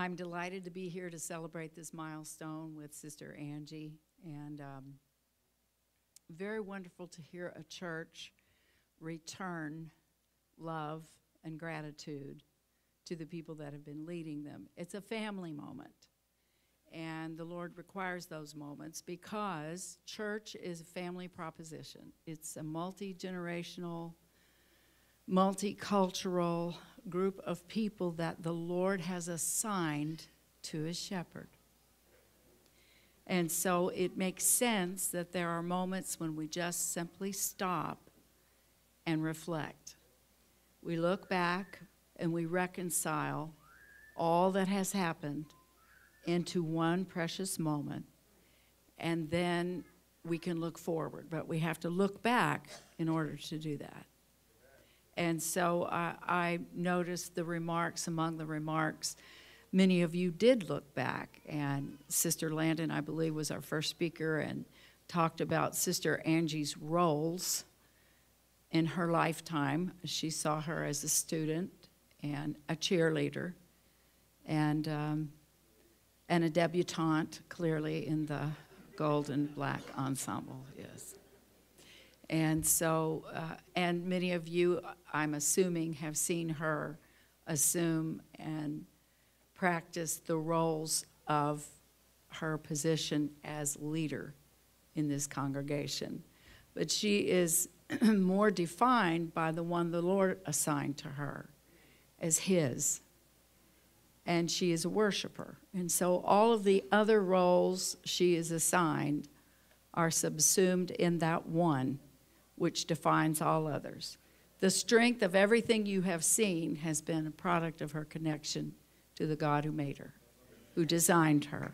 I'm delighted to be here to celebrate this milestone with Sister Angie, and um, very wonderful to hear a church return love and gratitude to the people that have been leading them. It's a family moment. And the Lord requires those moments because church is a family proposition. It's a multi generational, multicultural group of people that the Lord has assigned to a shepherd. And so it makes sense that there are moments when we just simply stop and reflect. We look back and we reconcile all that has happened into one precious moment, and then we can look forward. But we have to look back in order to do that. And so I, I noticed the remarks, among the remarks, many of you did look back. And Sister Landon, I believe, was our first speaker and talked about Sister Angie's roles in her lifetime. She saw her as a student and a cheerleader and, um, and a debutante, clearly, in the gold and black ensemble, yes. And so, uh, and many of you, I'm assuming, have seen her assume and practice the roles of her position as leader in this congregation. But she is more defined by the one the Lord assigned to her as His. And she is a worshiper. And so all of the other roles she is assigned are subsumed in that one which defines all others. The strength of everything you have seen has been a product of her connection to the God who made her, who designed her.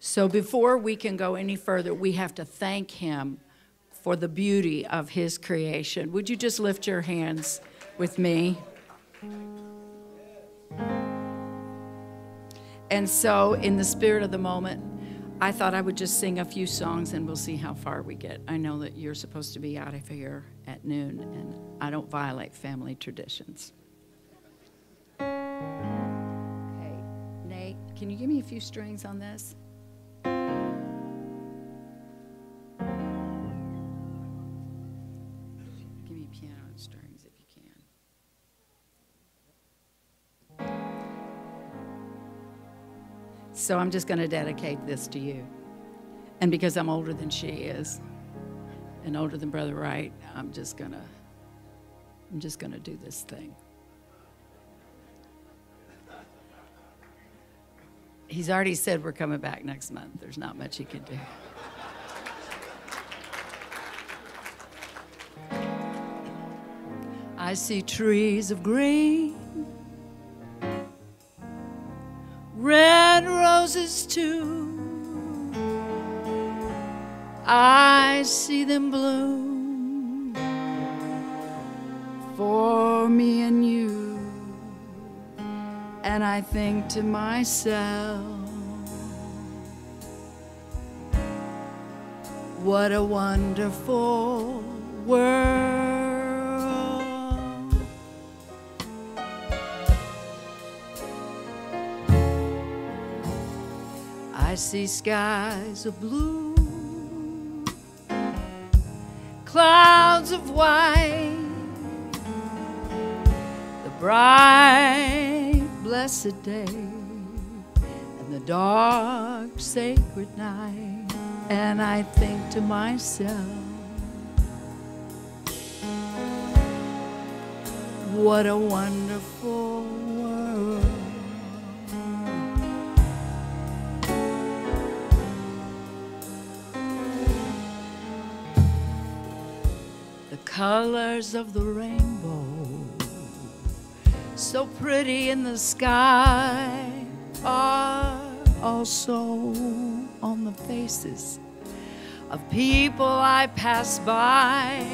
So before we can go any further, we have to thank him for the beauty of his creation. Would you just lift your hands with me? And so, in the spirit of the moment, I thought I would just sing a few songs and we'll see how far we get. I know that you're supposed to be out of here at noon, and I don't violate family traditions. Okay, Nate, can you give me a few strings on this? So I'm just going to dedicate this to you. And because I'm older than she is and older than Brother Wright, I'm just going to I'm just going to do this thing. He's already said we're coming back next month. There's not much he can do. I see trees of green, red roses too. I see them bloom for me and you. And I think to myself, what a wonderful world. See skies of blue, clouds of white, the bright, blessed day, and the dark, sacred night. And I think to myself, what a wonderful colors of the rainbow, so pretty in the sky, are also on the faces of people I pass by.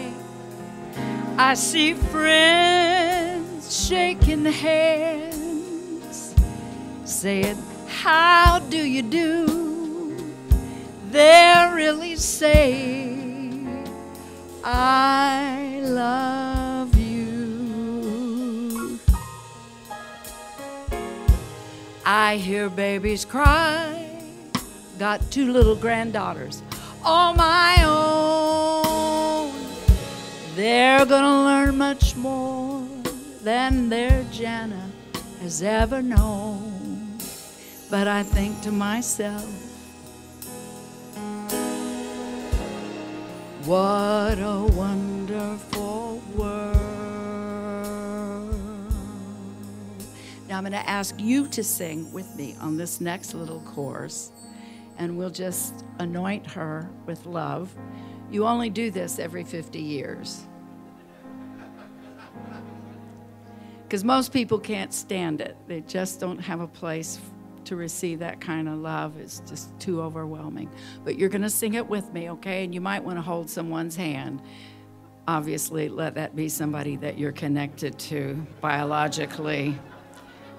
I see friends shaking hands, saying, How do you do? They're really saying, I love you. I hear babies cry. Got two little granddaughters, all my own. They're gonna learn much more than their Jana has ever known. But I think to myself, what a wonderful world. Now I'm going to ask you to sing with me on this next little chorus, and we'll just anoint her with love. You only do this every 50 years. Because most people can't stand it, they just don't have a place to receive that kind of love. is just too overwhelming. But you're going to sing it with me, okay? And you might want to hold someone's hand. Obviously, let that be somebody that you're connected to biologically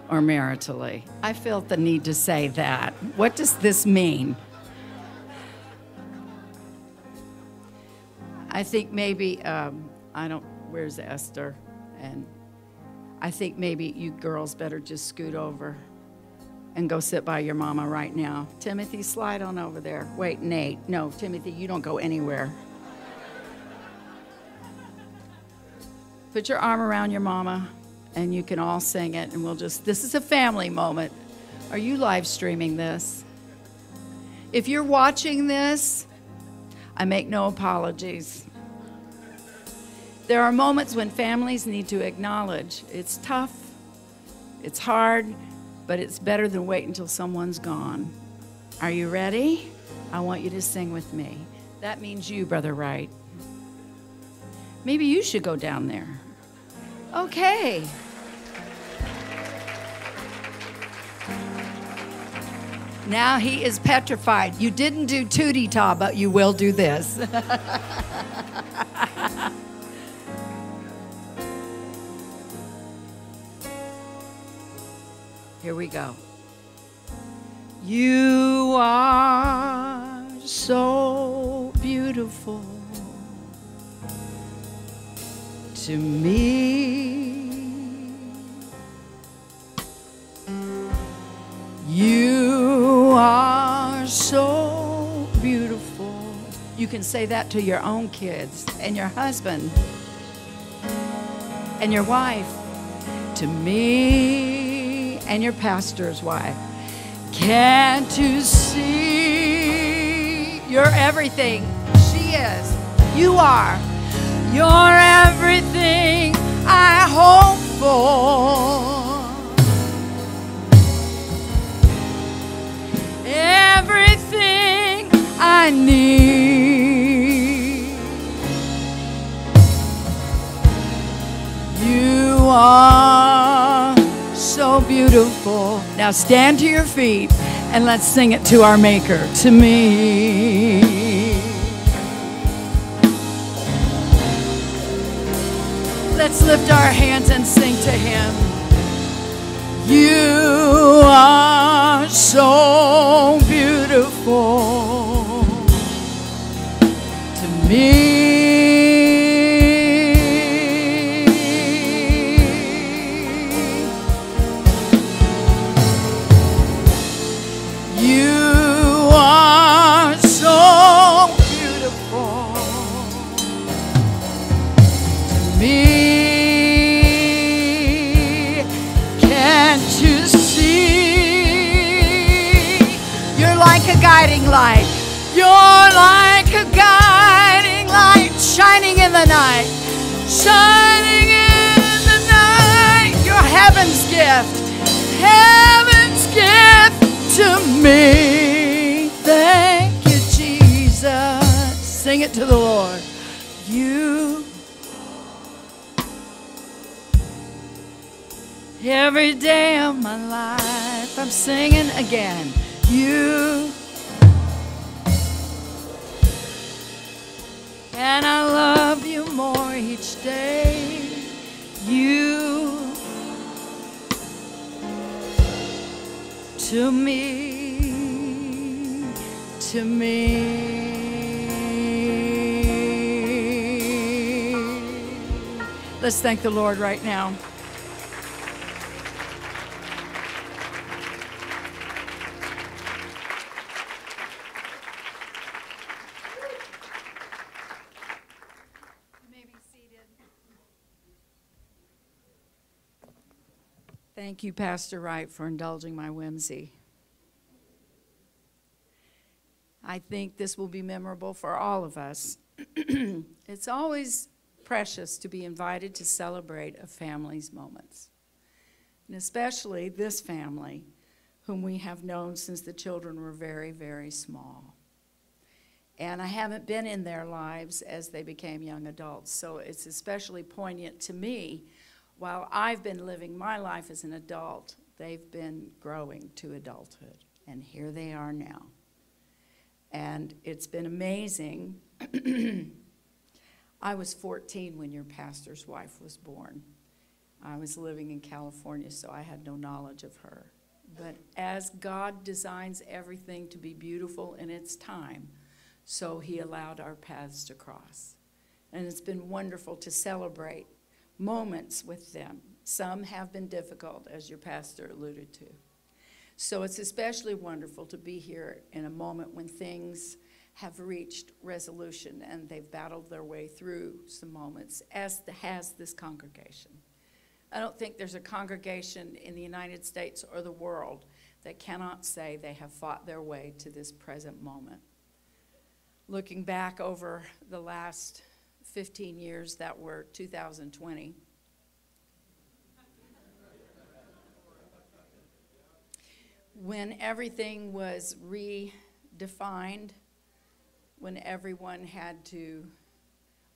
or maritally. I felt the need to say that. What does this mean? I think maybe, um, I don't, where's Esther? And I think maybe you girls better just scoot over and go sit by your mama right now. Timothy, slide on over there. Wait, Nate. No, Timothy, you don't go anywhere. Put your arm around your mama and you can all sing it and we'll just this is a family moment are you live streaming this if you're watching this i make no apologies there are moments when families need to acknowledge it's tough it's hard but it's better than wait until someone's gone. Are you ready? I want you to sing with me. That means you brother Wright. Maybe you should go down there. Okay. Now he is petrified. You didn't do tootie ta, but you will do this. Here we go. You are so beautiful to me. You are so beautiful. You can say that to your own kids and your husband and your wife, to me and your pastor's wife. Can't you see? You're everything. She is. You are. You're everything I hope for. everything I need. You are Now stand to your feet and let's sing it to our Maker, to me. Let's lift our hands and sing to Him. You are so beautiful to me. Guiding light. You're like a guiding light shining in the night. Shining in the night. You're heaven's gift. Heaven's gift to me. Thank you, Jesus. Sing it to the Lord. You Every day of my life, I'm singing again. You. And I love you more each day. You. To me. To me. Let's thank the Lord right now. Thank you, Pastor Wright, for indulging my whimsy. I think this will be memorable for all of us. it's always precious to be invited to celebrate a family's moments, and especially this family, whom we have known since the children were very, very small. And I haven't been in their lives as they became young adults, so it's especially poignant to me. While I've been living my life as an adult, they've been growing to adulthood, and here they are now. And it's been amazing. I was 14 when your pastor's wife was born. I was living in California, so I had no knowledge of her. But as God designs everything to be beautiful in its time, so He allowed our paths to cross. And it's been wonderful to celebrate moments with them. Some have been difficult, as your pastor alluded to. So it's especially wonderful to be here in a moment when things have reached resolution and they've battled their way through some moments, as has this congregation. I don't think there's a congregation in the United States or the world that cannot say they have fought their way to this present moment. Looking back over the last 15 years that were 2020, when everything was redefined, when everyone had to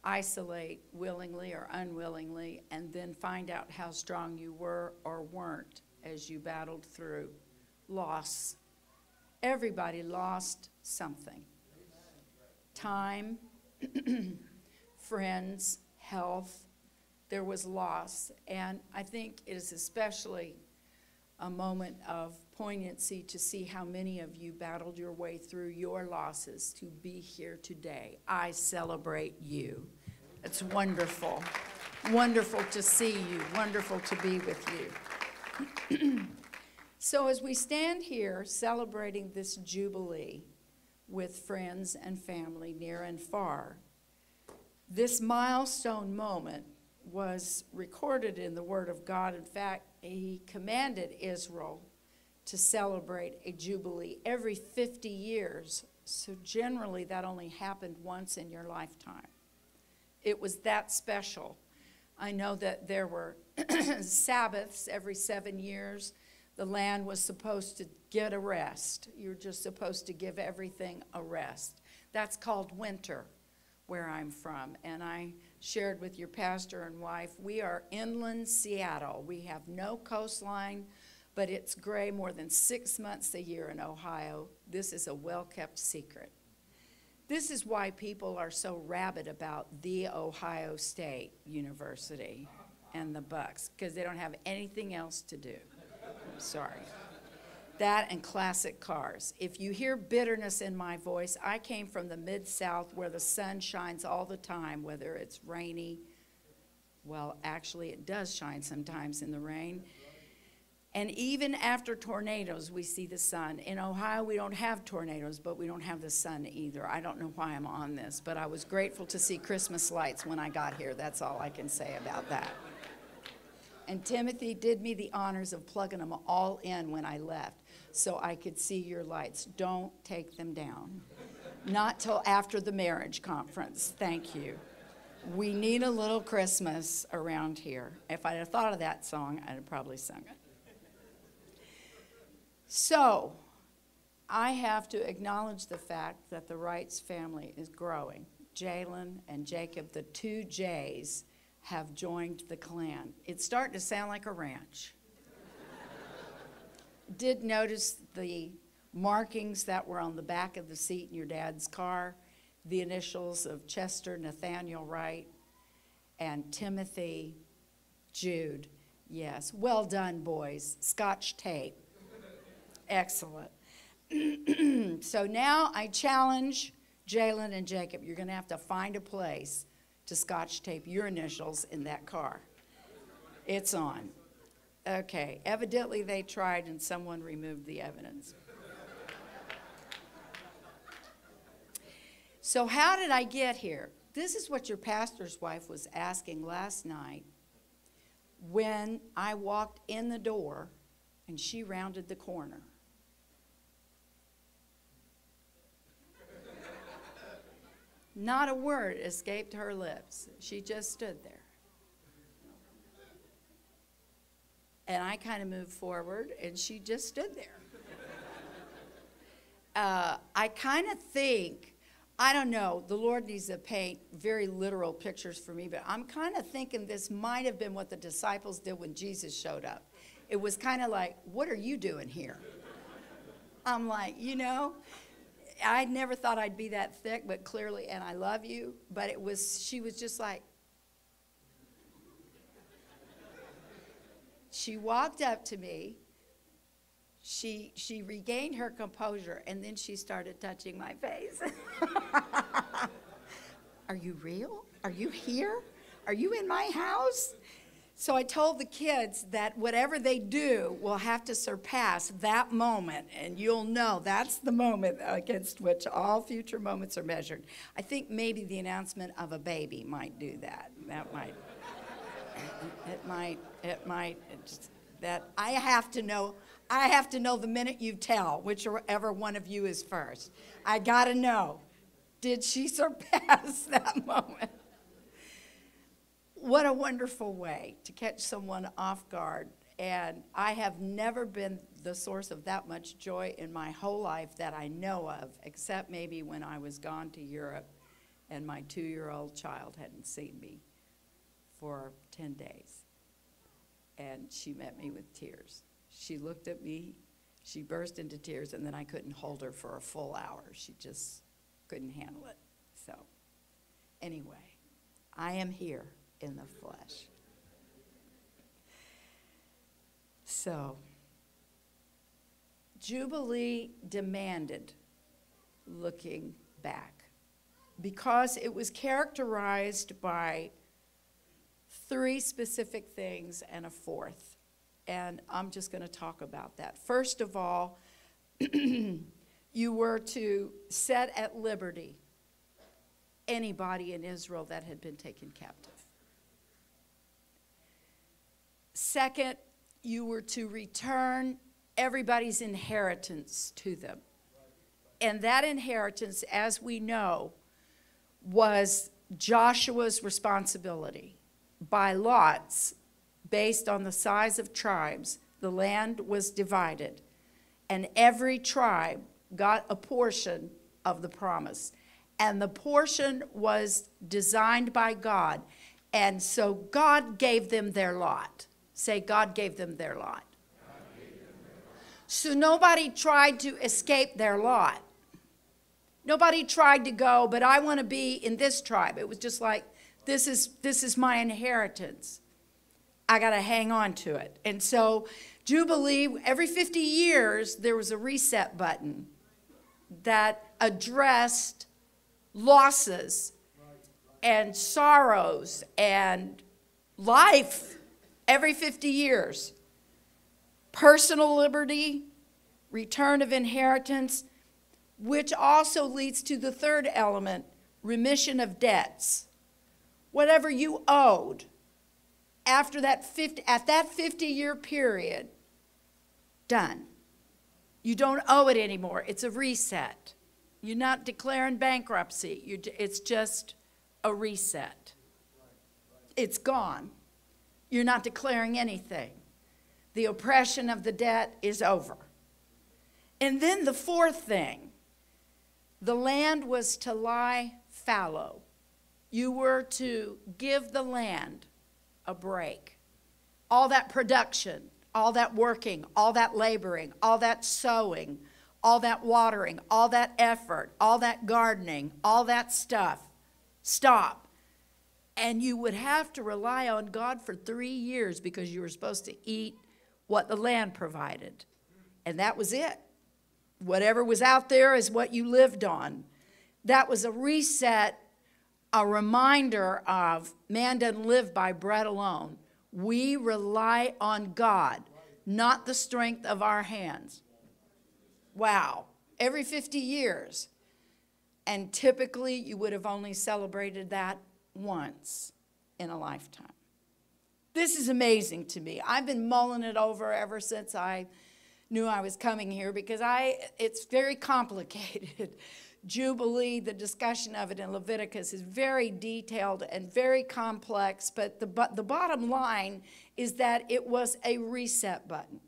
isolate willingly or unwillingly, and then find out how strong you were or weren't as you battled through loss. Everybody lost something time, friends, health. There was loss. And I think it is especially a moment of poignancy to see how many of you battled your way through your losses to be here today. I celebrate you. It's wonderful. Wonderful to see you. Wonderful to be with you. so, as we stand here celebrating this Jubilee with friends and family near and far, this milestone moment was recorded in the Word of God. In fact, He commanded Israel to celebrate a jubilee every 50 years. So generally, that only happened once in your lifetime. It was that special. I know that there were Sabbaths every seven years. The land was supposed to get a rest. You're just supposed to give everything a rest. That's called winter, where I'm from. And I shared with your pastor and wife, we are inland Seattle. We have no coastline but it's gray more than six months a year in Ohio. This is a well kept secret. This is why people are so rabid about the Ohio State University and the Bucks, because they don't have anything else to do. I'm sorry. That and classic cars. If you hear bitterness in my voice, I came from the Mid South where the sun shines all the time, whether it's rainy. Well, actually, it does shine sometimes in the rain and even after tornadoes, we see the sun. In Ohio, we don't have tornadoes, but we don't have the sun either. I don't know why I'm on this, but I was grateful to see Christmas lights when I got here. That's all I can say about that. And Timothy did me the honors of plugging them all in when I left so I could see your lights. Don't take them down. Not till after the marriage conference. Thank you. We need a little Christmas around here. If I'd have thought of that song, I'd have probably sung it. So, I have to acknowledge the fact that the Wrights family is growing. Jalen and Jacob, the two J's, have joined the clan. It's starting to sound like a ranch. Did notice the markings that were on the back of the seat in your dad's car, the initials of Chester Nathaniel Wright and Timothy Jude. Yes, well done, boys. Scotch tape. Excellent. so now I challenge Jalen and Jacob. You're going to have to find a place to scotch tape your initials in that car. It's on. Okay. Evidently, they tried and someone removed the evidence. So, how did I get here? This is what your pastor's wife was asking last night. when I walked in the door and she rounded the corner. Not a word escaped her lips. She just stood there. And I kind of moved forward, and she just stood there. Uh, I kind of think, I don't know, the Lord needs to paint very literal pictures for me, but I'm kind of thinking this might have been what the disciples did when Jesus showed up. It was kind of like, What are you doing here? I'm like, You know, I never thought I'd be that thick, but clearly, and I love you, but it was, she was just like, she walked up to me she she regained her composure and then she started touching my face. Are you real? Are you here? Are you in my house? So i told the kids that whatever they do will have to surpass that moment and you'll know that's the moment against which all future moments are measured. I think maybe the announcement of a baby might do that. That might it might it might just, that i have to know I have to know the minute you tell, whichever one of you is first. I got to know. Did she surpass that moment? What a wonderful way to catch someone off guard. And I have never been the source of that much joy in my whole life that I know of, except maybe when I was gone to Europe and my two year old child hadn't seen me for 10 days. And she met me with tears. She looked at me, she burst into tears, and then I couldn't hold her for a full hour. She just couldn't handle it. So, anyway, I am here in the flesh. So, Jubilee demanded looking back because it was characterized by three specific things and a fourth and I'm just going to talk about that. First of all, you were to set at liberty anybody in Israel that had been taken captive. Second, you were to return everybody's inheritance to them. And that inheritance, as we know, was Joshua's responsibility. By lots, based on the size of tribes, the land was divided, and every tribe got a portion of the promise. And the portion was designed by God. And so God gave them their lot. Say, God gave them their lot. So nobody tried to escape their lot. Nobody tried to go, but I want to be in this tribe. It was just like, this is, this is my inheritance. I got to hang on to it. And so, Jubilee, every 50 years, there was a reset button that addressed losses and sorrows and life every 50 years. Personal liberty, return of inheritance, which also leads to the third element remission of debts. Whatever you owed, after that 50, at that 50 year period, done. You don't owe it anymore. It's a reset. You're not declaring bankruptcy. You're, it's just a reset. It's gone. You're not declaring anything. The oppression of the debt is over. And then the fourth thing the land was to lie fallow. You were to give the land a break. All that production, all that working, all that laboring, all that sowing, all that watering, all that effort, all that gardening, all that stuff, stop. And you would have to rely on God for three years because you were supposed to eat what the land provided. And that was it. Whatever was out there is what you lived on. That was a reset a reminder of man doesn't live by bread alone. We rely on God, not the strength of our hands. Wow. Every 50 years. And typically, you would have only celebrated that once in a lifetime. This is amazing to me. I've been mulling it over ever since I knew I was coming here because I it's very complicated. Jubilee, the discussion of it in Leviticus is very detailed and very complex, but the, but the bottom line is that it was a reset button.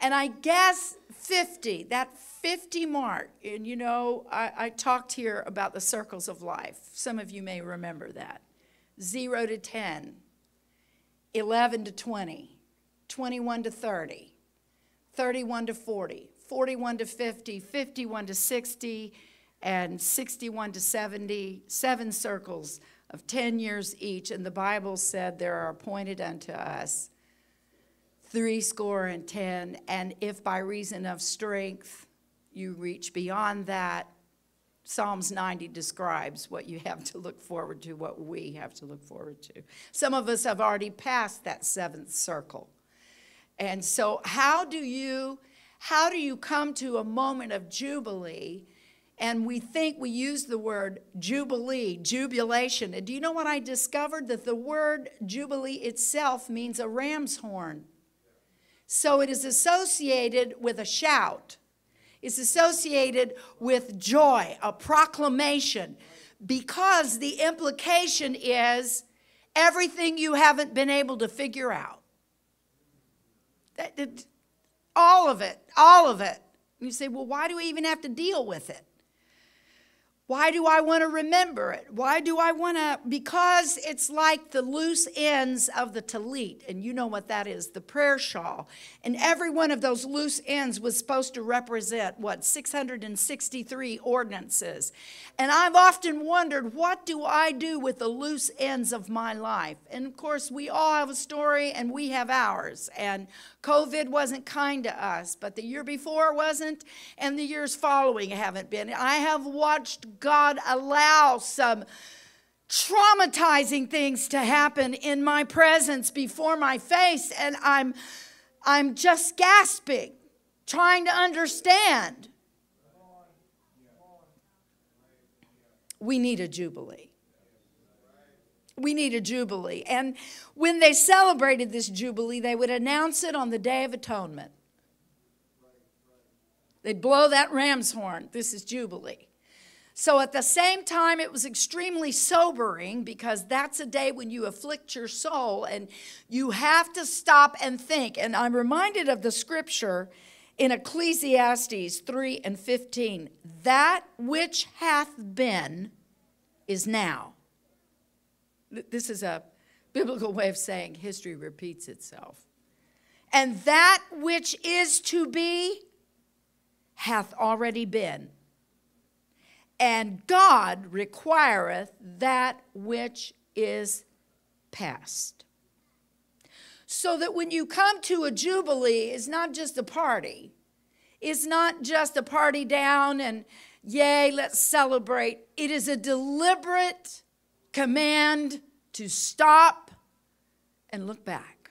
And I guess 50, that 50 mark, and you know, I, I talked here about the circles of life. Some of you may remember that. Zero to 10, 11 to 20, 21 to 30, 31 to 40, 41 to 50, 51 to 60, and 61 to 70, seven circles of 10 years each. And the Bible said there are appointed unto us three score and ten. And if by reason of strength you reach beyond that, Psalms 90 describes what you have to look forward to, what we have to look forward to. Some of us have already passed that seventh circle. And so, how do you how do you come to a moment of jubilee? And we think we use the word jubilee, jubilation. And do you know what I discovered? That the word jubilee itself means a ram's horn. So it is associated with a shout, it's associated with joy, a proclamation, because the implication is everything you haven't been able to figure out. All of it, all of it. You say, well, why do we even have to deal with it? Why do I want to remember it? Why do I want to? Because it's like the loose ends of the talit, and you know what that is the prayer shawl. And every one of those loose ends was supposed to represent what? 663 ordinances. And I've often wondered, what do I do with the loose ends of my life? And of course, we all have a story and we have ours. And COVID wasn't kind to us, but the year before wasn't, and the years following haven't been. I have watched God allow some traumatizing things to happen in my presence before my face, and I'm, I'm just gasping, trying to understand. We need a jubilee. We need a jubilee. And when they celebrated this jubilee, they would announce it on the Day of Atonement. They'd blow that ram's horn. This is jubilee. So at the same time, it was extremely sobering because that's a day when you afflict your soul and you have to stop and think. And I'm reminded of the scripture in Ecclesiastes 3 and 15 that which hath been is now. This is a biblical way of saying history repeats itself. And that which is to be hath already been. And God requireth that which is past. So that when you come to a jubilee, it's not just a party. It's not just a party down and yay, let's celebrate. It is a deliberate command to stop and look back.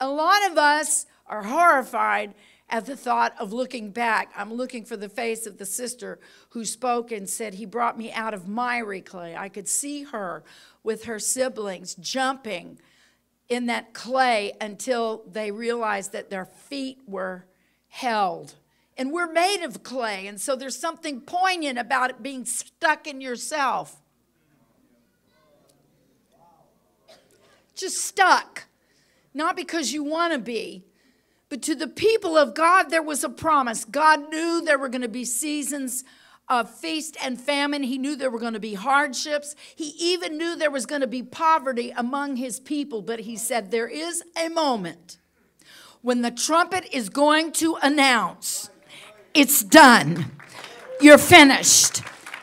A lot of us are horrified at the thought of looking back. I'm looking for the face of the sister who spoke and said, He brought me out of miry clay. I could see her with her siblings jumping in that clay until they realized that their feet were held. And we're made of clay, and so there's something poignant about it being stuck in yourself. just stuck. Not because you want to be, but to the people of God, there was a promise. God knew there were going to be seasons of feast and famine. He knew there were going to be hardships. He even knew there was going to be poverty among his people. But he said, There is a moment when the trumpet is going to announce it's done, you're finished,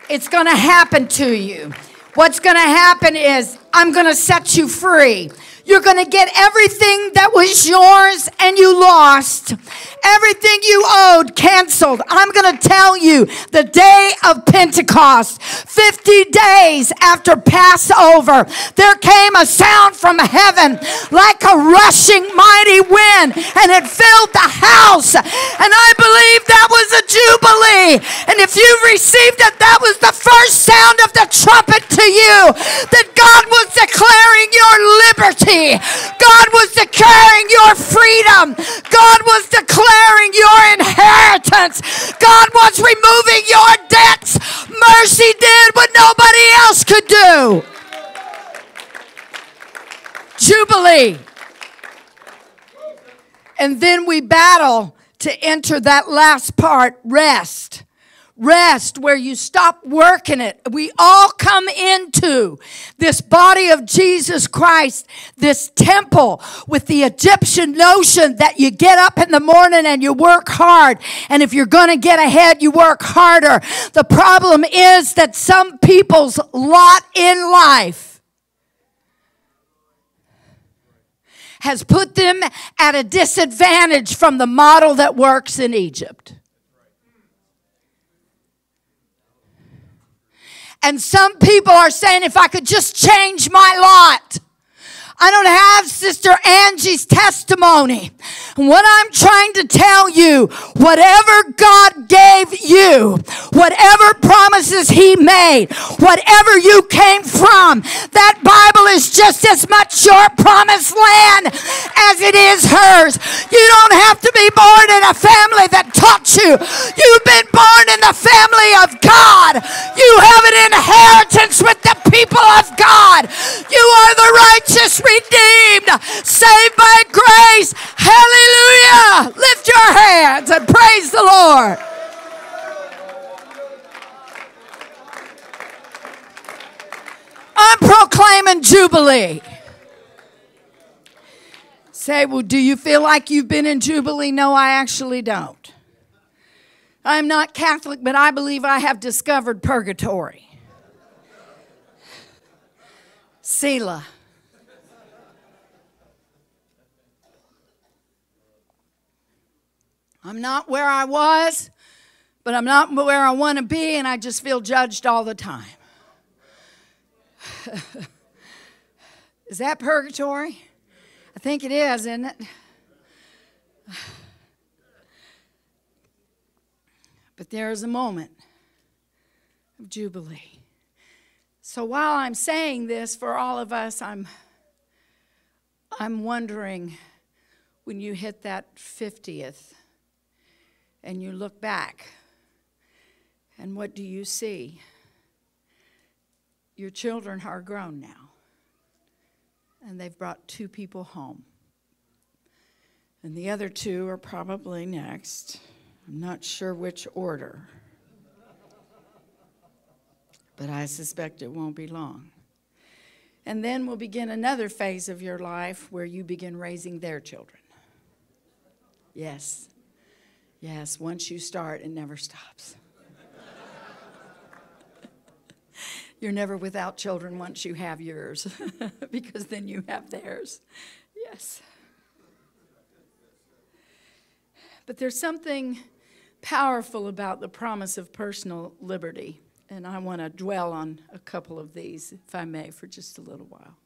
it's going to happen to you. What's going to happen is I'm going to set you free. You're going to get everything that was yours and you lost. Everything you owed canceled. I'm going to tell you the day of Pentecost, 50 days after Passover, there came a sound from heaven like a rushing mighty wind and it filled the house. And I believe that was a jubilee. And if you've received it, that was the first sound of the trumpet to you that God was declaring your God was declaring your freedom. God was declaring your inheritance. God was removing your debts. Mercy did what nobody else could do. Jubilee. And then we battle to enter that last part rest. Rest where you stop working it. We all come into this body of Jesus Christ, this temple with the Egyptian notion that you get up in the morning and you work hard. And if you're going to get ahead, you work harder. The problem is that some people's lot in life has put them at a disadvantage from the model that works in Egypt. And some people are saying, if I could just change my lot, I don't have Sister Angie's testimony. What I'm trying to tell you, whatever God gave you, whatever promises He made, whatever you came from, that Bible is just as much your promised land as it is hers. You don't have to be born in a family that taught you. You've been born in the family of God. You have an inheritance with the people of God. You are the righteous redeemed, saved by grace. Hallelujah. Lift your hands and praise the Lord. I'm proclaiming Jubilee. Say, well, do you feel like you've been in Jubilee? No, I actually don't. I'm not Catholic, but I believe I have discovered purgatory. Selah. I'm not where I was, but I'm not where I want to be, and I just feel judged all the time. is that purgatory? I think it is, isn't it? But there is a moment of jubilee. So while I'm saying this for all of us, I'm, I'm wondering when you hit that 50th and you look back, and what do you see? Your children are grown now, and they've brought two people home. And the other two are probably next. I'm not sure which order, but I suspect it won't be long. And then we'll begin another phase of your life where you begin raising their children. Yes. Yes, once you start, it never stops. You're never without children once you have yours, because then you have theirs. Yes. But there's something powerful about the promise of personal liberty, and I want to dwell on a couple of these, if I may, for just a little while.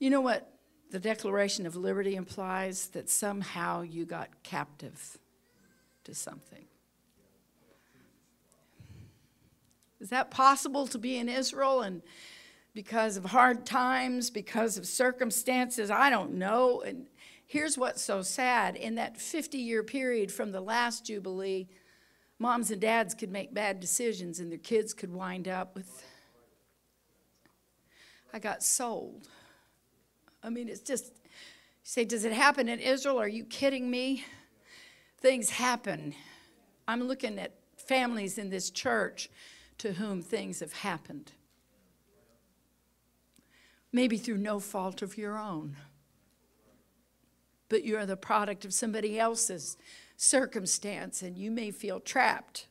You know what the Declaration of Liberty implies? That somehow you got captive to something. Is that possible to be in Israel and because of hard times, because of circumstances? I don't know. And here's what's so sad in that 50 year period from the last Jubilee, moms and dads could make bad decisions and their kids could wind up with. I got sold. I mean, it's just, you say, does it happen in Israel? Are you kidding me? Things happen. I'm looking at families in this church to whom things have happened. Maybe through no fault of your own, but you're the product of somebody else's circumstance and you may feel trapped.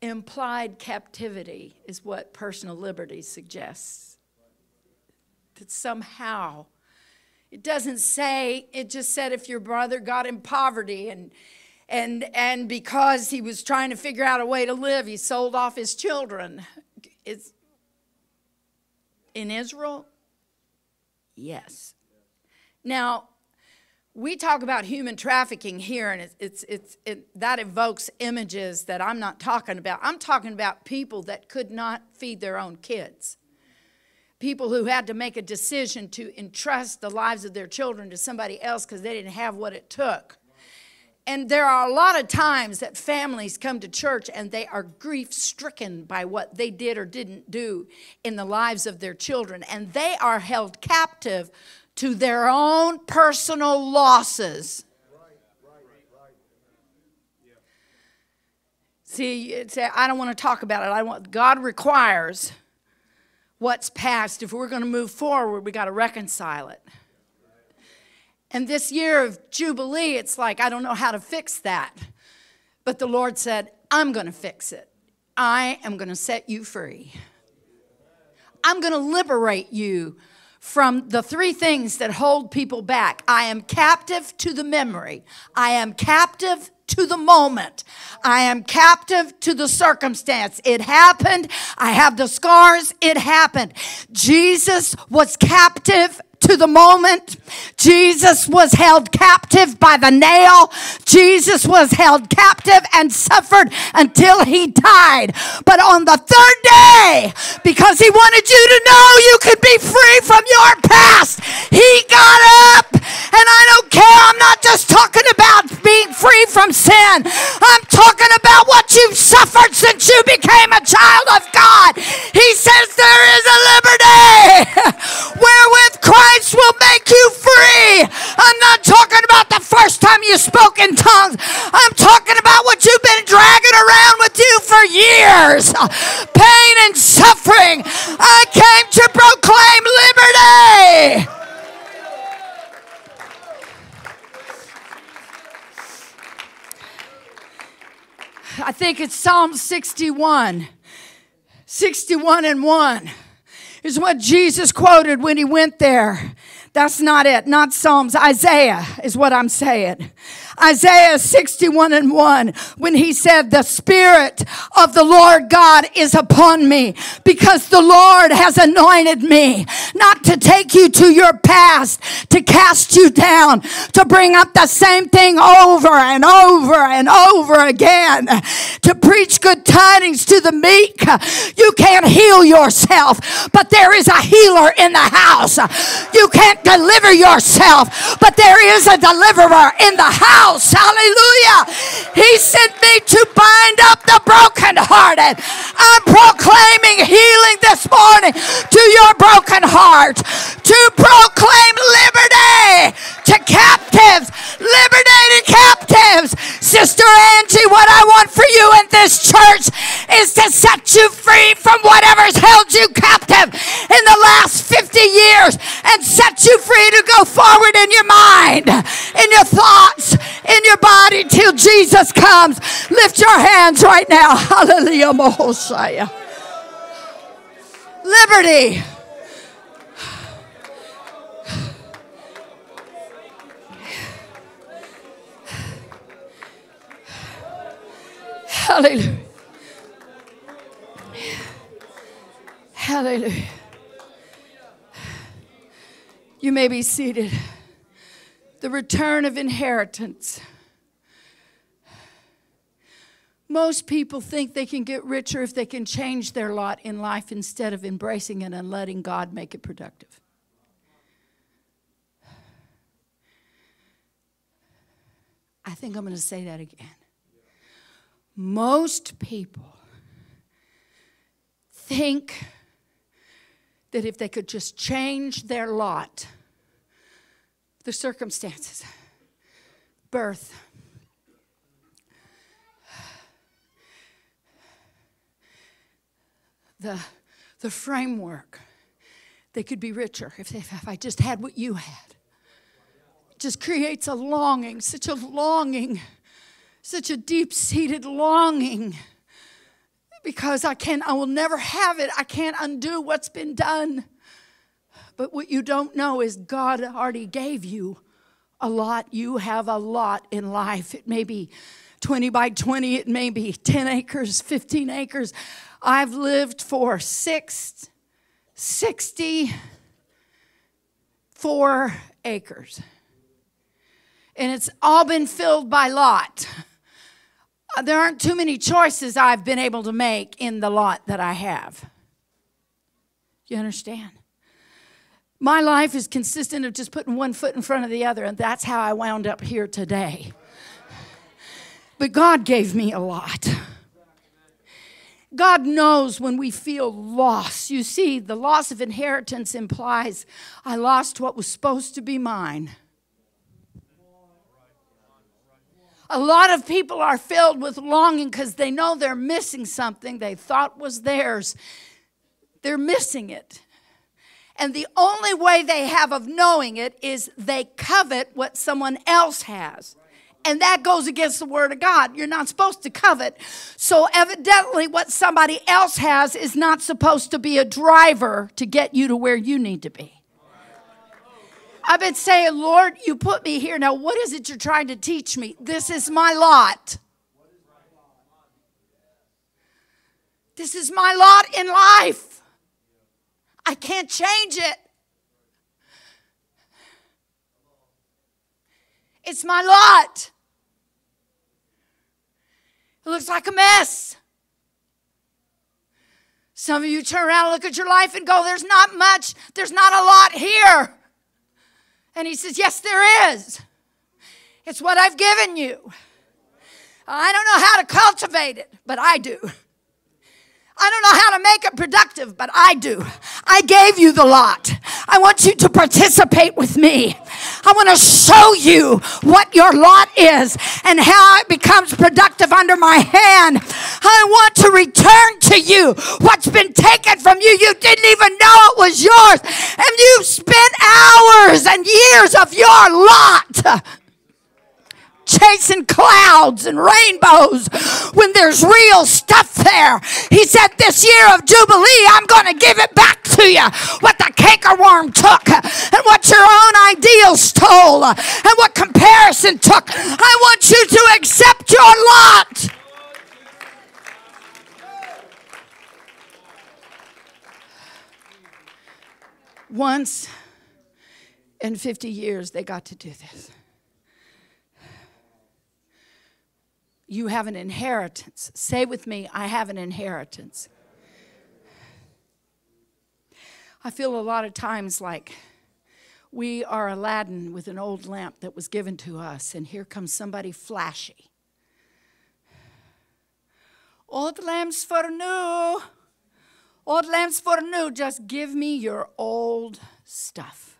Implied captivity is what personal liberty suggests. That somehow it doesn't say, it just said if your brother got in poverty and and and because he was trying to figure out a way to live, he sold off his children. It's in Israel? Yes. Now, we talk about human trafficking here, and it's, it's, it's, it, that evokes images that I'm not talking about. I'm talking about people that could not feed their own kids, people who had to make a decision to entrust the lives of their children to somebody else because they didn't have what it took. And there are a lot of times that families come to church and they are grief stricken by what they did or didn't do in the lives of their children, and they are held captive to their own personal losses. See, I don't want to talk about it. I want God requires what's past. If we're going to move forward, we got to reconcile it. And this year of Jubilee, it's like, I don't know how to fix that. But the Lord said, I'm going to fix it. I am going to set you free. I'm going to liberate you from the three things that hold people back. I am captive to the memory. I am captive to the moment. I am captive to the circumstance. It happened. I have the scars. It happened. Jesus was captive to the moment. Jesus was held captive by the nail. Jesus was held captive and suffered until he died. But on the third day, because he wanted you to know you could be free from your past, he got up. And I don't care. I'm not just talking about being free from sin. I'm talking about what you've suffered since you became a child of God. He says there is a liberty wherewith Christ Christ will make you free. I'm not talking about the first time you spoke in tongues. I'm talking about what you've been dragging around with you for years. Pain and suffering. I came to proclaim liberty. I think it's Psalm 61. 61 and 1 is what Jesus quoted when he went there. That's not it. Not Psalms. Isaiah is what I'm saying. Isaiah 61 and 1, when he said, The Spirit of the Lord God is upon me because the Lord has anointed me not to take you to your past, to cast you down, to bring up the same thing over and over and over again, to preach good tidings to the meek. You can't heal yourself, but there is a healer in the house. You can't deliver yourself, but there is a deliverer in the house house. Hallelujah. He sent me to bind up the brokenhearted. I'm proclaiming healing this morning to your broken heart, to proclaim liberty to captives, liberty to captives. Sister Angie, what I want for you in this church is to set you free from whatever's held you captive in the last 50 years and set you free to go forward in your mind, in your thoughts, in your body till Jesus comes. Lift your hands right now. Hallelujah. Liberty. Hallelujah. Hallelujah. You may be seated the return of inheritance. Most people think they can get richer if they can change their lot in life instead of embracing it and letting God make it productive. I think I'm going to say that again. Most people think that if they could just change their lot, the circumstances, birth, the, the framework, they could be richer if, they, if I just had what you had. It just creates a longing, such a longing, such a deep seated longing because I can't, I will never have it. I can't undo what's been done. But what you don't know is God already gave you a lot. You have a lot in life. It may be 20 by 20, it may be 10 acres, 15 acres. I've lived for six, 64 acres. And it's all been filled by Lot. Uh, there aren't too many choices I've been able to make in the lot that I have. You understand? My life is consistent of just putting one foot in front of the other, and that's how I wound up here today. But God gave me a lot. God knows when we feel loss. You see, the loss of inheritance implies I lost what was supposed to be mine. A lot of people are filled with longing because they know they're missing something they thought was theirs. They're missing it. And the only way they have of knowing it is they covet what someone else has. And that goes against the word of God. You're not supposed to covet. So, evidently, what somebody else has is not supposed to be a driver to get you to where you need to be. I've been saying, Lord, you put me here. Now, what is it you're trying to teach me? This is my lot. This is my lot in life. I can't change it. It's my lot. It looks like a mess. Some of you turn around and look at your life and go, There's not much, there's not a lot here. And he says, Yes, there is. It's what I've given you. I don't know how to cultivate it, but I do. I don't know how to make it productive, but I do. I gave you the lot. I want you to participate with me. I want to show you what your lot is and how it becomes productive under my hand. I want to return to you what's been taken from you. You didn't even know it was yours. And you've spent hours and years of your lot chasing clouds and rainbows when there's real stuff there. He said, This year of Jubilee, I'm going to give it back to you what the cankerworm took and what your own ideals stole and what comparison took. I want you to accept your lot. Once in 50 years, they got to do this. You have an inheritance. Say with me, I have an inheritance. I feel a lot of times like we are Aladdin with an old lamp that was given to us, and here comes somebody flashy. Old lamps for new. Old lamps for new. Just give me your old stuff.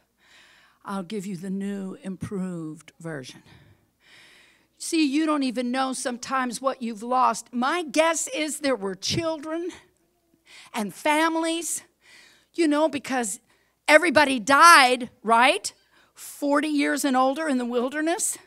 I'll give you the new, improved version. See, you don't even know sometimes what you've lost. My guess is there were children and families, you know, because everybody died, right? 40 years and older in the wilderness.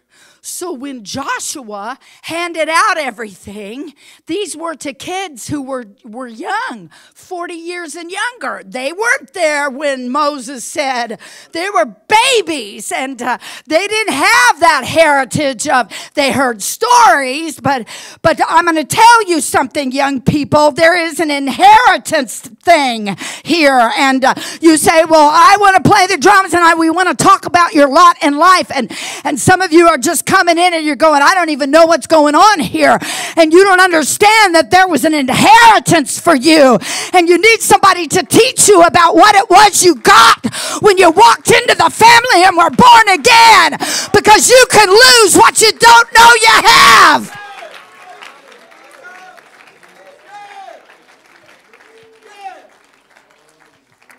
So when Joshua handed out everything, these were to kids who were, were young, 40 years and younger. They weren't there when Moses said they were babies and uh, they didn't have that heritage of, they heard stories, but, but I'm going to tell you something, young people. There is an inheritance thing here. And uh, you say, well, I want to play the drums and I, we want to talk about your lot in life. And, and some of you are just coming in and you're going, I don't even know what's going on here. And you don't understand that there was an inheritance for you. And you need somebody to teach you about what it was you got when you walked into the family and were born again. Because you can lose what you don't know you have.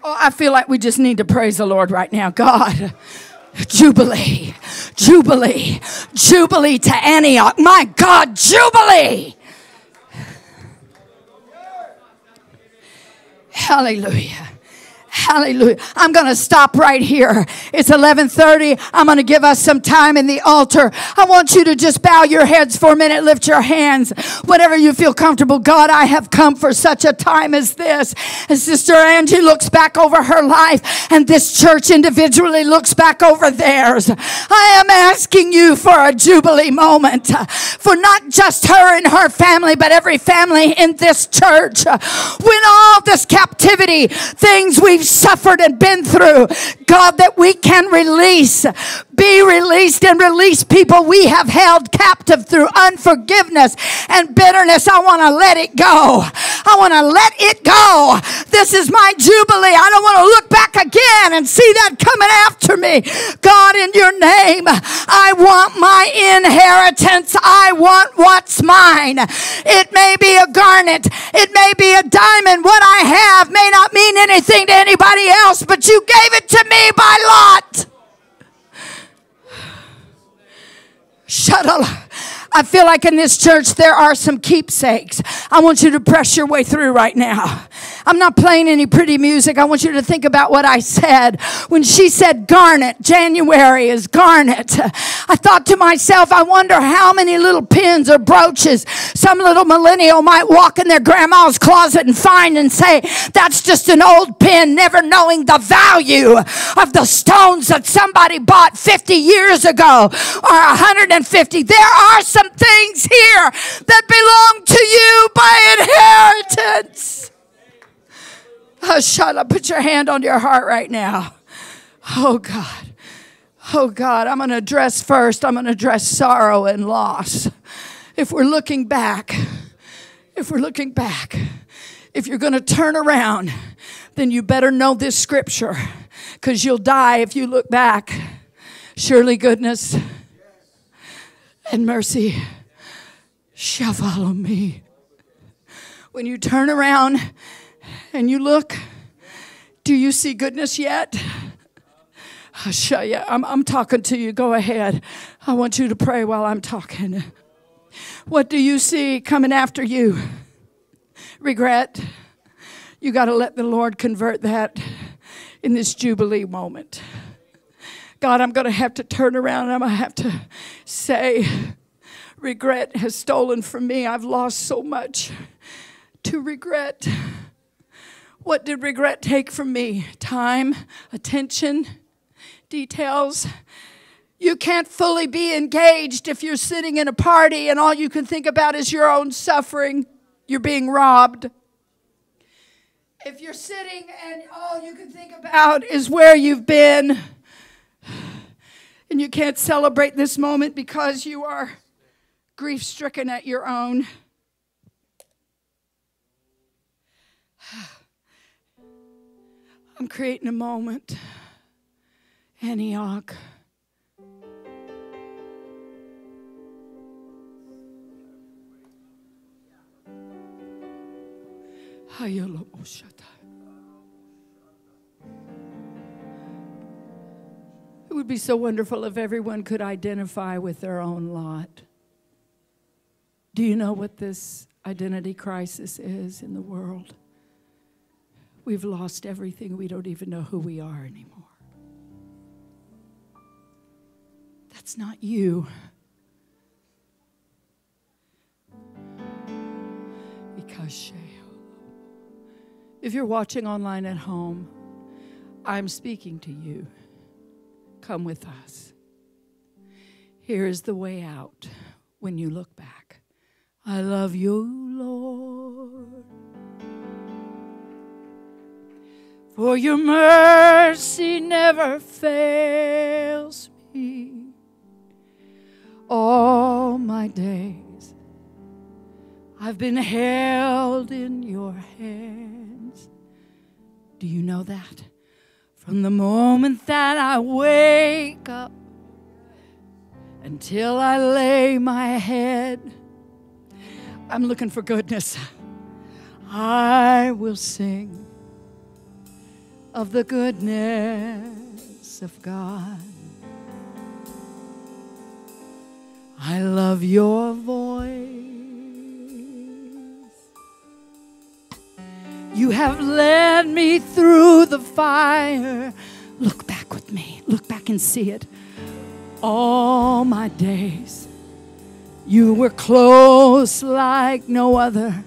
Oh, I feel like we just need to praise the Lord right now. God, Jubilee, Jubilee, Jubilee to Antioch. My God, Jubilee. Hallelujah. Hallelujah. I'm going to stop right here. It's 1130. I'm going to give us some time in the altar. I want you to just bow your heads for a minute, lift your hands, whatever you feel comfortable. God, I have come for such a time as this. And Sister Angie looks back over her life and this church individually looks back over theirs. I am asking you for a jubilee moment for not just her and her family, but every family in this church. When all this captivity, things we've suffered and been through. God, that we can release, be released and release people we have held captive through unforgiveness and bitterness. I want to let it go. I want to let it go. This is my jubilee. I don't want to look back again and see that coming after me. God, in your name, I want my inheritance. I want what's mine. It may be a garnet, it may be a diamond. What I have may not mean anything to anybody else, but you gave it to me by lot. Shut up. I feel like in this church there are some keepsakes. I want you to press your way through right now. I'm not playing any pretty music. I want you to think about what I said. When she said garnet, January is garnet. I thought to myself, I wonder how many little pins or brooches some little millennial might walk in their grandma's closet and find and say, that's just an old pin, never knowing the value of the stones that somebody bought 50 years ago or 150. There are some things here that belong to you by inheritance. Oh, shut up. Put your hand on your heart right now. Oh, God. Oh, God. I'm going to address first, I'm going to address sorrow and loss. If we're looking back, if we're looking back, if you're going to turn around, then you better know this scripture because you'll die if you look back. Surely goodness and mercy shall follow me. When you turn around and you look, do you see goodness yet? I'll show you. I'm, I'm talking to you. Go ahead. I want you to pray while I'm talking. What do you see coming after you? Regret. You got to let the Lord convert that in this Jubilee moment. God, I'm going to have to turn around and I'm going to have to say, regret has stolen from me. I've lost so much to regret. What did regret take from me? Time, attention, details. You can't fully be engaged if you're sitting in a party and all you can think about is your own suffering. You're being robbed. If you're sitting and all you can think about is where you've been, and you can't celebrate this moment because you are grief stricken at your own. I'm creating a moment. Antioch. It would be so wonderful if everyone could identify with their own lot. Do you know what this identity crisis is in the world? We've lost everything. We don't even know who we are anymore. That's not you. Because if you're watching online at home, I'm speaking to you. Come with us. Here is the way out when you look back. I love you, Lord. For your mercy never fails me all my days. I've been held in your hands. Do you know that? From the moment that I wake up until I lay my head I'm looking for goodness. I will sing of the goodness of God. I love your voice. You have led me through the fire. Look back with me. Look back and see it. All my days you were close like no other.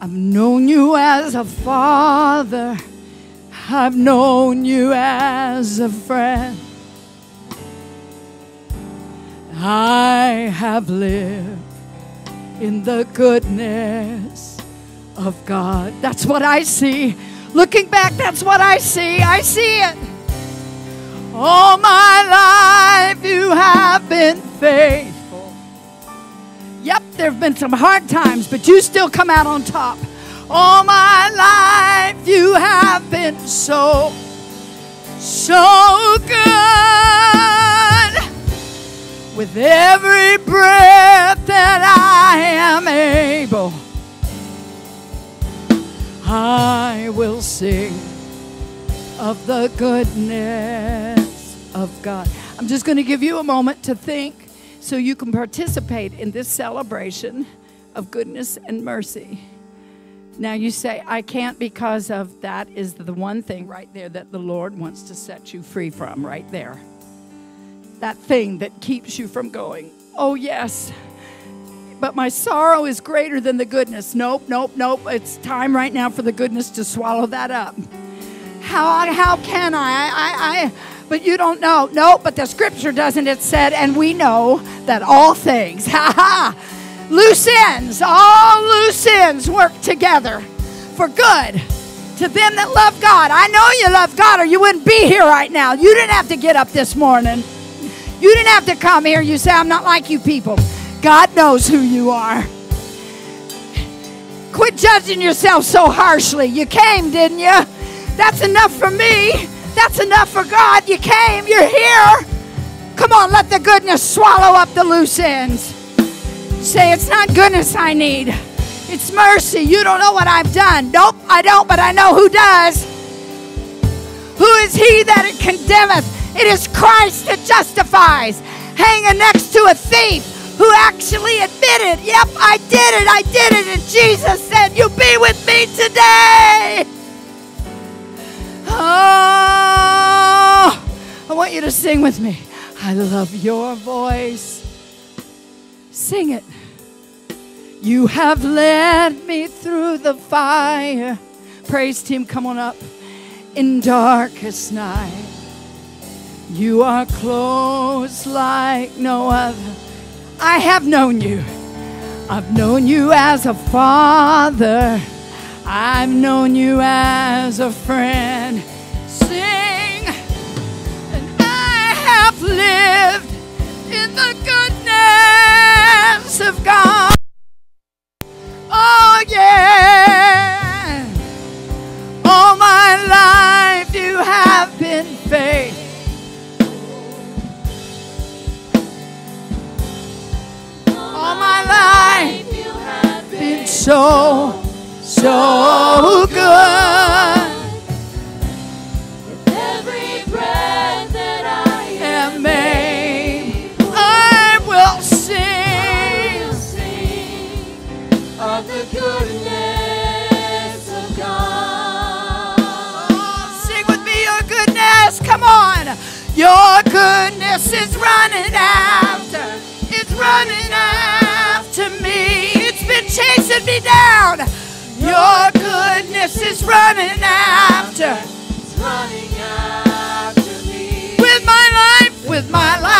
I've known you as a father. I've known you as a friend. I have lived in the goodness of God. That's what I see. Looking back, that's what I see. I see it. All my life you have been faithful. Yep, there have been some hard times, but you still come out on top. All my life you have been so, so good. With every breath that I am able, I will sing of the goodness of God. I'm just going to give you a moment to think so you can participate in this celebration of goodness and mercy. Now you say, I can't because of that is the one thing right there that the Lord wants to set you free from, right there. That thing that keeps you from going, oh, yes, but my sorrow is greater than the goodness. Nope, nope, nope. It's time right now for the goodness to swallow that up. How, how can I? I, I, I but you don't know. No, but the scripture doesn't. It said, and we know that all things, ha ha, loose ends, all loose ends work together for good to them that love God. I know you love God or you wouldn't be here right now. You didn't have to get up this morning. You didn't have to come here. You say, I'm not like you people. God knows who you are. Quit judging yourself so harshly. You came, didn't you? That's enough for me. That's enough for God. You came, you're here. Come on, let the goodness swallow up the loose ends. Say, it's not goodness I need, it's mercy. You don't know what I've done. Nope, I don't, but I know who does. Who is he that it condemneth? It is Christ that justifies. Hanging next to a thief who actually admitted, Yep, I did it, I did it. And Jesus said, You be with me today. Oh, I want you to sing with me. I love your voice. Sing it. You have led me through the fire. Praise team, come on up. In darkest night, you are close like no other. I have known you. I've known you as a father. I've known you as a friend. Sing, and I have lived in the goodness of God. Oh, yeah. All my life you have been faithful. All my life you have been so, running after. It's running after me. It's been chasing me down. Your goodness is running after. It's running after me. With my life, with my life.